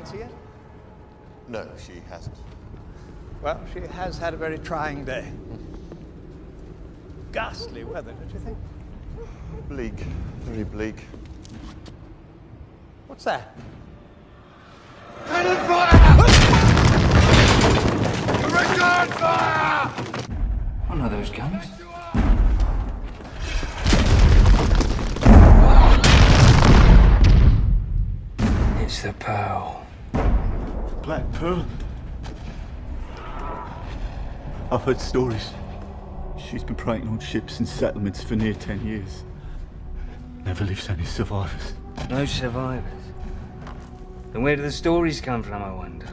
Nancy yet? No, she hasn't. Well, she has had a very trying day. Ghastly weather, don't you think? Bleak. Very bleak. What's that? Cannon fire! Return fire! One of those guns. It's the Pearl. Black Pearl? I've heard stories. She's been preying on ships and settlements for near ten years. Never leaves any survivors. No survivors. Then where do the stories come from, I wonder?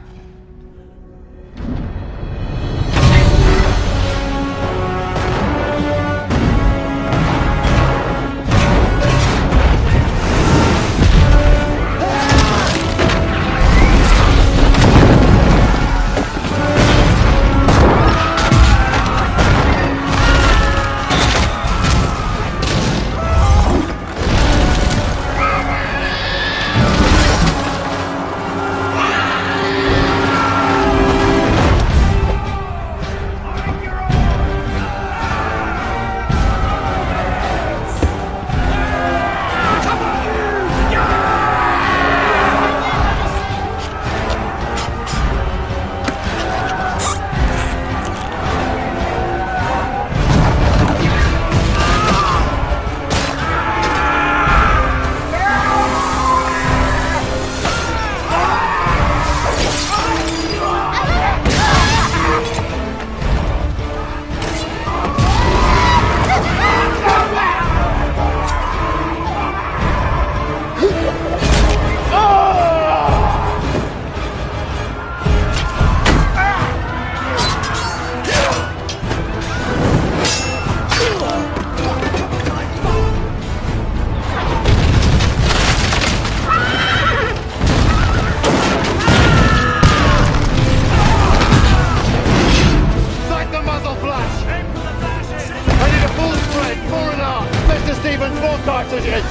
Mr. Stevens, more cartridges!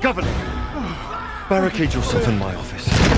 Governor! Barricade yourself in my office.